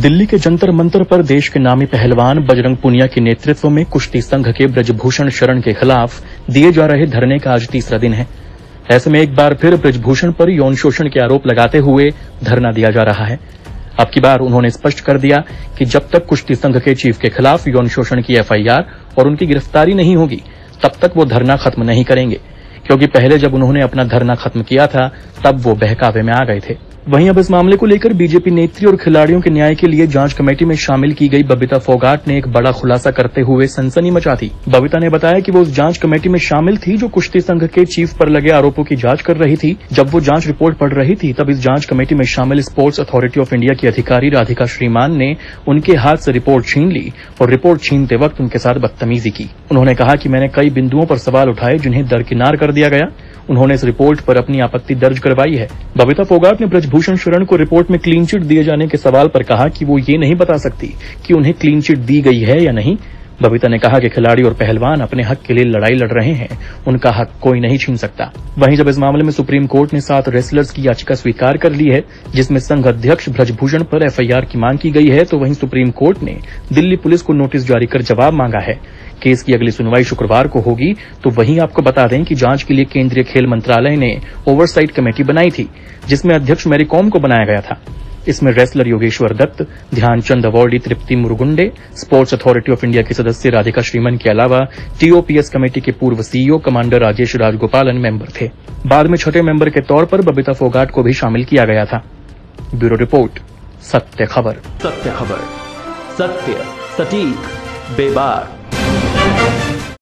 दिल्ली के जंतर मंतर पर देश के नामी पहलवान बजरंग पुनिया के नेतृत्व में कुश्ती संघ के ब्रजभूषण शरण के खिलाफ दिए जा रहे धरने का आज तीसरा दिन है। ऐसे में एक बार फिर ब्रजभूषण पर यौन शोषण के आरोप लगाते हुए धरना दिया जा रहा है। अब की बार उन्होंने स्पष्ट कर दिया कि जब तक कुश्ती संघ के चीफ के खिलाफ यौन शोषण की एफआईआर और उनकी गिरफ्तारी नहीं होगी, तब तक वो धरना खत्म नहीं करेंगे। क्योंकि पहले जब उन्होंने अपना धरना खत्म किया था, तब वो बहकावे में आ गए थे। वहीं अब इस मामले को लेकर बीजेपी नेत्री और खिलाड़ियों के न्याय के लिए जाँच कमेटी में शामिल की गई बबीता फोगाट ने एक बड़ा खुलासा करते हुए सनसनी मचा दी। बबीता ने बताया कि वो उस जाँच कमेटी में शामिल थी जो कुश्ती संघ के चीफ पर लगे आरोपों की जाँच कर रही थी। जब वो जाँच रिपोर्ट पढ़ रही थी, तब इस जाँच कमेटी में शामिल स्पोर्ट्स अथॉरिटी ऑफ़ इंडिया की अधिकारी राधिका श्रीमान ने उनके हाथ से रिपोर्ट छीन ली और रिपोर्ट छीनते वक्त उनके साथ बदतमीजी की। उन्होंने कहा कि मैंने कई बिंदुओं पर सवाल उठाए जिन्हें दरकिनार कर दिया गया। उन्होंने इस रिपोर्ट पर अपनी आपत्ति दर्ज करवाई है। बबीता फोगाट ने ब्रजभूषण शरण को रिपोर्ट में क्लीन चिट दिए जाने के सवाल पर कहा कि वो ये नहीं बता सकती कि उन्हें क्लीन चिट दी गई है या नहीं। बबीता ने कहा कि खिलाड़ी और पहलवान अपने हक के लिए लड़ाई लड़ रहे हैं। उनका हक कोई नहीं छीन सकता। वहीं जब इस मामले में सुप्रीम कोर्ट ने सात रेसलर्स की याचिका स्वीकार कर ली है, जिसमें संघ अध्यक्ष ब्रजभूषण पर एफआईआर की मांग की गई है तो वहीं सुप्रीम कोर्ट ने दिल्ली पुलिस को नोटिस जारी कर जवाब मांगा है। केस की अगली सुनवाई शुक्रवार को होगी तो वहीं आपको बता दें कि जाँच के लिए केंद्रीय खेल मंत्रालय ने ओवरसाइट कमेटी बनाई थी, जिसमें अध्यक्ष मेरी कॉम को बनाया गया था। इसमें wrestler Yogeshwar Dutt, Dhyanchand awardee, Tripti Murgunde, sports authority of India के सदस्य राधिका श्रीमन के अलावा टीओपीएस कमेटी के पूर्व CEO commander Rajesh Rajagopalan member थे। बाद में छठे मेंबर के तौर पर बबीता फोगाट को भी शामिल किया गया था। ब्यूरो रिपोर्ट, सत्य खबर। सत्य खबर। सत्य, सटीक, बेबाक।